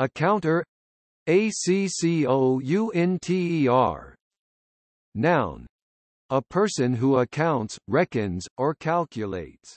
A counter, ACCOUNTER Noun. A person who accounts, reckons, or calculates.